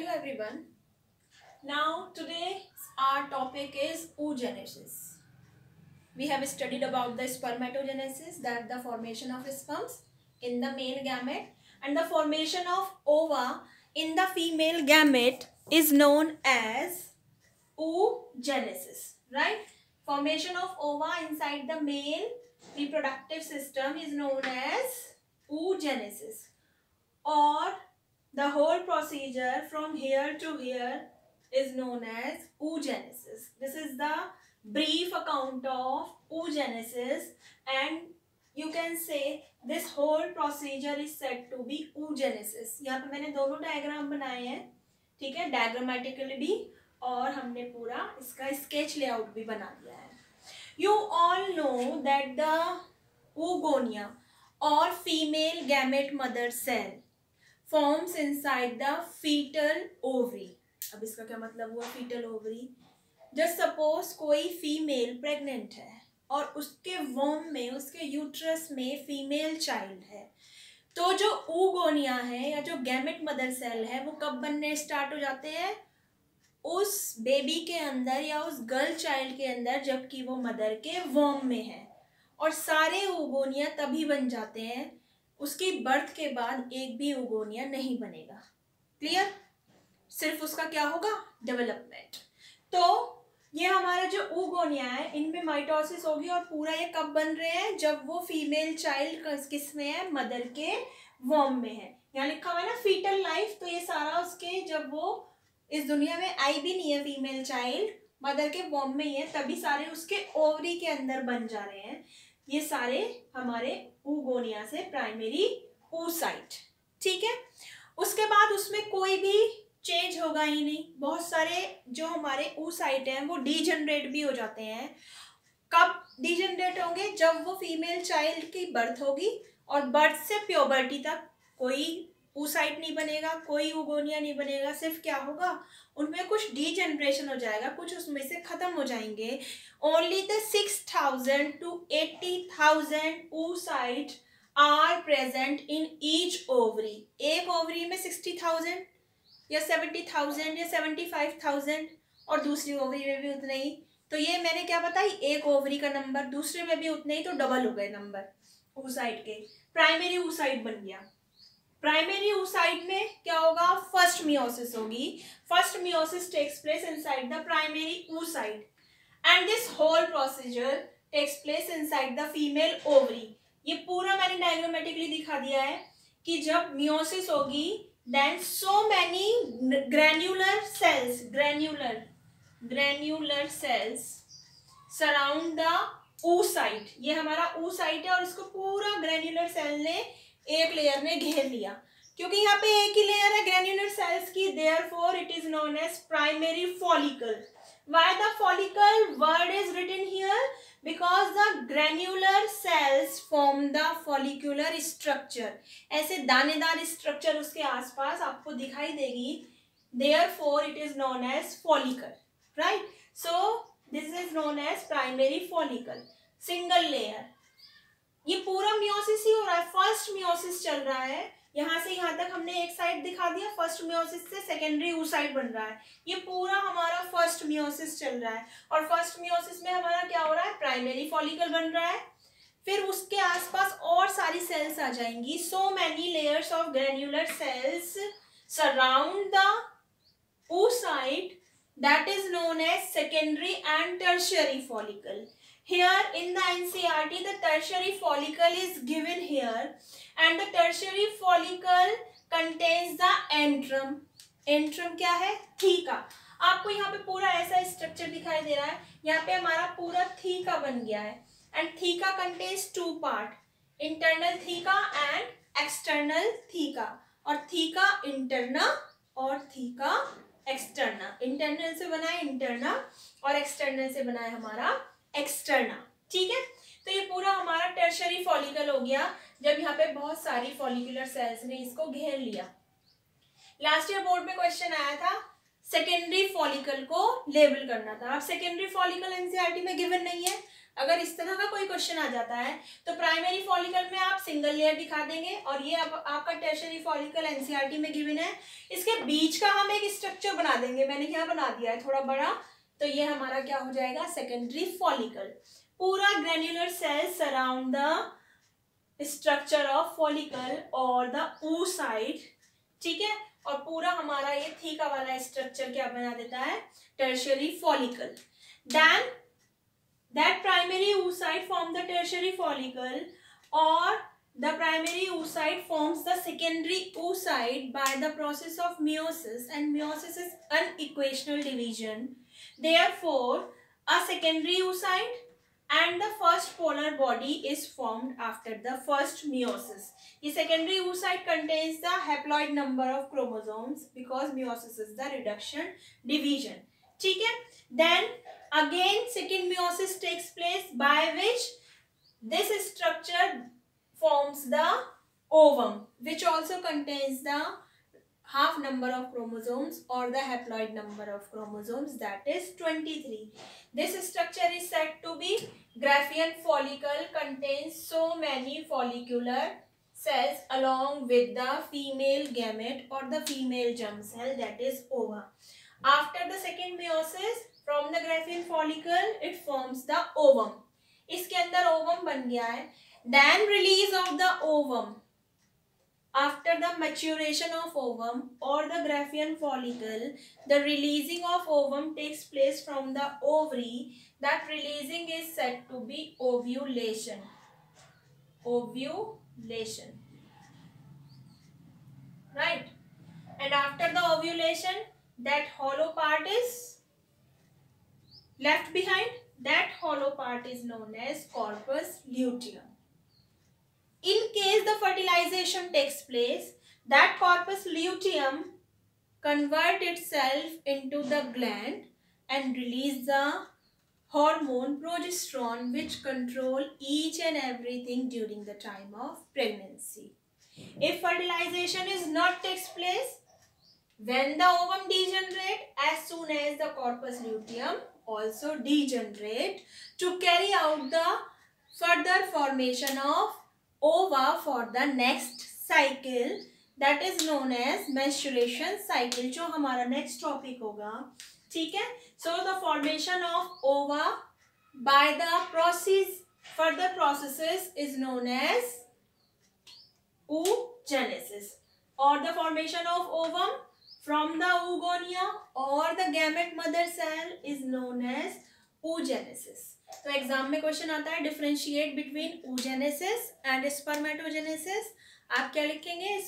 hello everyone. Now today our topic is oogenesis. We have studied about the spermatogenesis that the formation of sperms in the male gamete and the formation of ova in the female gamete is known as oogenesis, right? Formation of ova inside the male reproductive system is known as oogenesis or the whole procedure from here to here is known as oogenesis. This is the brief account of oogenesis and you can say this whole procedure is said to be oogenesis. यहाँ पे मैंने दोनों diagram बनाए हैं ठीक है diagrammatically भी और हमने पूरा इसका स्केच लेआउट भी बना दिया है you all know that the oogonia or female gamete mother cell forms inside the foetal ovary अब इसका क्या मतलब हुआ? फीटल ओवरी जस्ट सपोज़ कोई फीमेल प्रेग्नेंट है और उसके वोम में, उसके यूट्रस में फीमेल चाइल्ड है तो जो ऊगोनिया है या जो गैमेट मदर सेल है, वो कब बनने स्टार्ट हो जाते हैं? उस बेबी के अंदर या उस गर्ल चाइल्ड के अंदर, जबकि वो मदर के वोम में है। और सारे उगोनिया तभी बन जाते हैं उसकी बर्थ के बाद एक भी उगोनिया नहीं बनेगा। क्लियर सिर्फ़ उसका क्या होगा? डेवलपमेंट तो ये हमारा जो उगोनिया है, इनमें माइटोसिस होगी और पूरा ये कब बन रहे हैं? जब वो फीमेल चाइल्ड किसमें है? मदर के वॉम में है। यहाँ लिखा हुआ है ना फीटल लाइफ तो ये सारा उसके जब वो इस दुनिया में आई भी नहीं है फीमेल चाइल्ड मदर के वॉम में ही है, तभी सारे उसके ओवरी के अंदर बन जा रहे हैं। ये सारे हमारे ऊगोनिया से प्राइमरी ऊसाइट। ठीक है? उसके बाद उसमें कोई भी चेंज होगा ही नहीं। बहुत सारे जो हमारे ऊसाइट हैं, वो डीजनरेट भी हो जाते हैं। कब डीजनरेट होंगे? जब वो फीमेल चाइल्ड की बर्थ होगी और बर्थ से प्योबर्टी तक कोई ऊसाइट नहीं बनेगा, कोई उगोनिया नहीं बनेगा, सिर्फ़ क्या होगा? उनमें कुछ डी जनरेशन हो जाएगा, कुछ उसमें से खत्म हो जाएँगे। Only the six thousand to eighty thousand oocyte are present in each ovary एक ओवरी में सिक्सटी थाउज़ेंड या सेवेंटी थाउज़ेंड या सेवेंटी फाइव थाउज़ेंड और दूसरी ओवरी में भी उतने ही। तो ये मैंने क्या बताई? एक ओवरी का नंबर दूसरे में भी उतने ही तो डबल हो गए नंबर ऊसाइट के। प्राइमरी ऊसाइड बन गया। प्राइमरी ऊसाइड में क्या होगा? फ़र्स्ट मियोसिस होगी। First meiosis takes place inside the primary oocyte and this whole procedure takes place inside the female ovary ये पूरा मैंने डायग्रामेटिकली दिखा दिया है कि जब मियोसिस होगी then so many granular cells granular granular cells surround the oocyte ये हमारा ऊसाइट है और इसको पूरा ग्रैन्युलर सेल ने एक लेयर ने घेर लिया। क्योंकि यहाँ पे एक ही लेयर है ग्रेन्यूलर सेल्स की therefore it is known as primary follicle why the follicle word is written here because the granular cells form the follicular structure ऐसे दानेदार स्ट्रक्चर उसके आसपास आपको दिखाई देगी। Therefore it is known as follicle right so this is known as primary follicle single layer ये पूरा meiosis ही हो रहा है फ़र्स्ट मियोसिस चल रहा है। यहाँ से यहाँ तक हमने एक साइड दिखा दिया फ़र्स्ट मियोसिस से सेकेंडरी साइड बन रहा है। ये पूरा हमारा फ़र्स्ट मियोसिस चल रहा है। और फ़र्स्ट मियोसिस में हमारा क्या हो रहा है? प्राइमरी फॉलिकल बन रहा है। फिर उसके आसपास और सारी सेल्स आ जाएँगी। So many layers of granular cells surround the oocyte that is known as secondary and tertiary follicle Here in the NCRT the tertiary follicle is given here and the tertiary follicle contains the antrum. Antrum क्या है? Theca आपको यहाँ पे पूरा ऐसा structure दिखाई दे रहा है। यहाँ पे हमारा पूरा थीका बन गया है। And theca contains two part internal theca and external theca और थीका इंटरना और थीका एक्सटर्ना इंटरनल से बना है इंटरना और एक्सटर्नल से बना है हमारा एक्सटर्ना ठीक है? तो ये पूरा हमारा टर्शरी फॉलिकल हो गया जब यहाँ पे बहुत सारी फॉलिकुलर सेल्स ने इसको घेर लिया। लास्ट ईयर बोर्ड में क्वेश्चन आया था सेकेंडरी फॉलिकल को लेबल करना था। अब सेकेंडरी फॉलिकल एनसीईआरटी में गिवन नहीं है। अगर इस तरह का कोई क्वेश्चन आ जाता है तो प्राइमरी फॉलिकल में आप सिंगल लेयर दिखा देंगे और ये आप, आपका टेशरी फॉलिकल एनसीईआरटी में गिवन है। इसके बीच का हम एक स्ट्रक्चर बना देंगे। मैंने यहाँ बना दिया है थोड़ा बड़ा। तो ये हमारा क्या हो जाएगा? सेकेंडरी फॉलिकल पूरा granular cell surround the structure of follicle और द ऊ साइड ठीक है? और पूरा हमारा ये थीका वाला स्ट्रक्चर क्या बना देता है? Tertiary follicle then that primary oocyte form the tertiary follicle और the primary oocyte forms the secondary oocyte by the process of meiosis and meiosis is an equational division Therefore, a secondary oocyte and the first polar body is formed after the first meiosis. The secondary oocyte contains the haploid number of chromosomes because meiosis is the reduction division. ठीक है then again second meiosis takes place by which this structure forms the ovum which also contains the half number of chromosomes or the haploid number of chromosomes that is 23 this structure is said to be Graafian follicle contains so many follicular cells along with the female gamete or the female germ cell that is ova after the second meiosis from the Graafian follicle it forms the ovum. इसके अंदर ovum बन गया है then release of the ovum after the maturation of ovum or the Graafian follicle the releasing of ovum takes place from the ovary. That releasing is said to be ovulation. Ovulation. Right. And after the ovulation that hollow part is left behind. That hollow part is known as corpus luteum in case the fertilization takes place that corpus luteum convert itself into the gland and release the hormone progesterone which control each and everything during the time of pregnancy. If fertilization is not takes place when the ovum degenerate, as soon as the corpus luteum also degenerate to carry out the further formation of ova for the next cycle that is known as menstruation cycle जो हमारा next topic होगा ठीक है so the formation of ova by the process further processes is known as oogenesis or the formation of ovum from the oogonia or the gamete mother cell is known as oogenesis तो exam में question आता है differentiate between oogenesis and spermatogenesis. आप क्या लिखेंगे?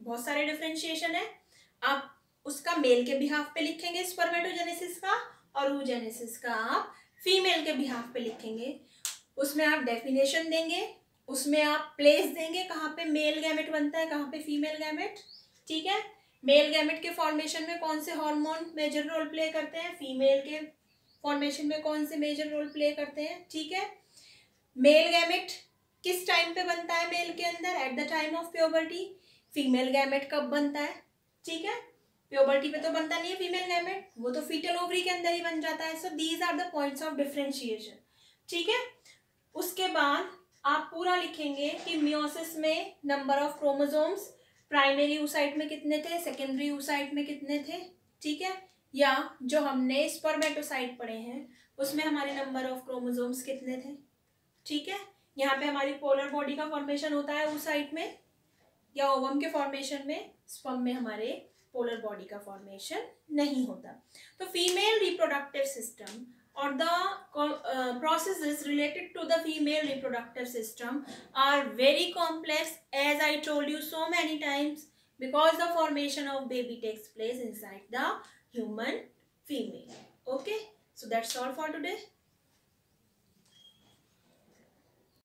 बहुत सारे differentiation है। आप उसका मेल के बिहाफ पे लिखेंगे स्पर्मेटोजेनेसिस का और oogenesis का आप फीमेल के बिहाफ पे लिखेंगे। उसमें आप डेफिनेशन देंगे, उसमें आप प्लेस देंगे कहाँ पे मेल गैमेट बनता है, कहाँ पे फीमेल गैमेट ठीक है? मेल गैमेट के फॉर्मेशन में कौन से हार्मोन मेजर रोल प्ले करते हैं? फीमेल के फॉर्मेशन में कौन से मेजर रोल प्ले करते हैं? ठीक है? मेल गैमेट किस टाइम पे बनता है मेल के अंदर? At the time of puberty female gamete कब बनता है? ठीक है? प्योबर्टी पे तो बनता नहीं है फीमेल गैमेट वो तो फीटल ओवरी के अंदर ही बन जाता है। So these are the points of differentiation ठीक है? उसके बाद आप पूरा लिखेंगे कि मियोसिस में number of chromosomes primary oocyte में कितने थे? सेकेंडरी ऊसाइट में कितने थे? ठीक है? या जो हमने स्पर्मेटोसाइड पढ़े हैं, उसमें हमारे नंबर ऑफ़ क्रोमोजोम्स कितने थे? ठीक है? यहाँ पे हमारी पोलर बॉडी का फॉर्मेशन होता है उस साइट में, या ओवम के फॉर्मेशन में स्पम में हमारे पोलर बॉडी का फॉर्मेशन नहीं होता। तो फीमेल रिप्रोडक्टिव सिस्टम और the process related to the female reproductive system are very complex as I told you so many times because the formation of baby takes place inside the human female. Okay, so that's all for today.